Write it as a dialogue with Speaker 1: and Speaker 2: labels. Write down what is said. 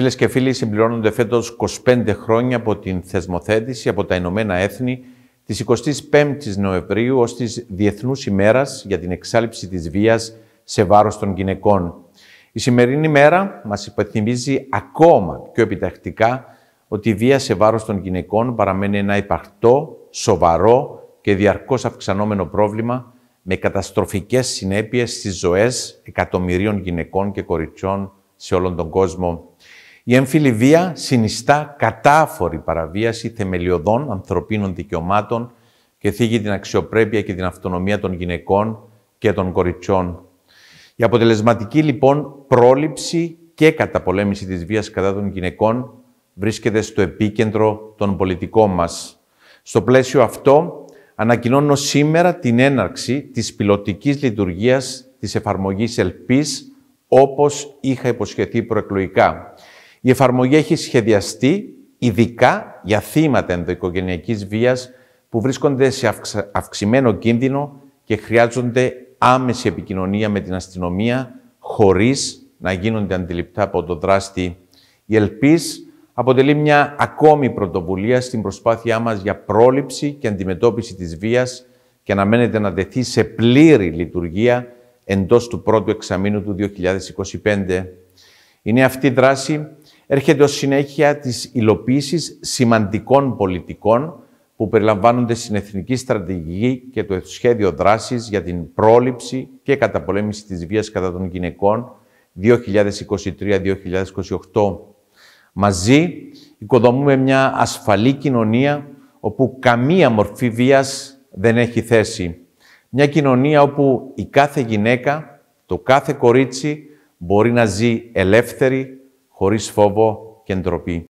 Speaker 1: Φίλες και φίλοι, συμπληρώνονται φέτος 25 χρόνια από την θεσμοθέτηση από τα Ηνωμένα Έθνη της 25ης Νοεμβρίου ως της Διεθνούς ημέρας για την εξάλληψη της βίας σε βάρος των γυναικών. Η σημερινή μέρα μας υπενθυμίζει ακόμα πιο επιτακτικά ότι η βία σε βάρος των γυναικών παραμένει ένα υπαρκτό, σοβαρό και διαρκώς αυξανόμενο πρόβλημα με καταστροφικές συνέπειες στις ζωές εκατομμυρίων γυναικών και κοριτσιών σε όλον τον κόσμο. Η έμφυλη βία συνιστά κατάφορη παραβίαση θεμελιωδών ανθρωπίνων δικαιωμάτων και θίγει την αξιοπρέπεια και την αυτονομία των γυναικών και των κοριτσιών. Η αποτελεσματική λοιπόν πρόληψη και καταπολέμηση της βίας κατά των γυναικών βρίσκεται στο επίκεντρο των πολιτικών μας. Στο πλαίσιο αυτό, ανακοινώνω σήμερα την έναρξη της πιλωτικής λειτουργίας της εφαρμογής ΕΛΠΙΣ, όπως είχα υποσχεθεί προεκλογικά. Η εφαρμογή έχει σχεδιαστεί ειδικά για θύματα ενδοοικογενειακής βίας που βρίσκονται σε αυξημένο κίνδυνο και χρειάζονται άμεση επικοινωνία με την αστυνομία χωρίς να γίνονται αντιληπτά από το δράστη. Η ΕΛΠΙΣ αποτελεί μια ακόμη πρωτοβουλία στην προσπάθειά μας για πρόληψη και αντιμετώπιση της βίας και αναμένεται να δεθεί σε πλήρη λειτουργία εντός του πρώτου εξαμήνου του 2025. Είναι αυτή η δράση έρχεται ως συνέχεια της υλοποίησης σημαντικών πολιτικών που περιλαμβάνονται στην Εθνική Στρατηγική και το Σχέδιο Δράσης για την πρόληψη και καταπολέμηση της βίας κατά των γυναικών 2023-2028. Μαζί οικοδομούμε μια ασφαλή κοινωνία όπου καμία μορφή βίας δεν έχει θέση. Μια κοινωνία όπου η κάθε γυναίκα, το κάθε κορίτσι μπορεί να ζει ελεύθερη, χωρίς φόβο και ντροπή.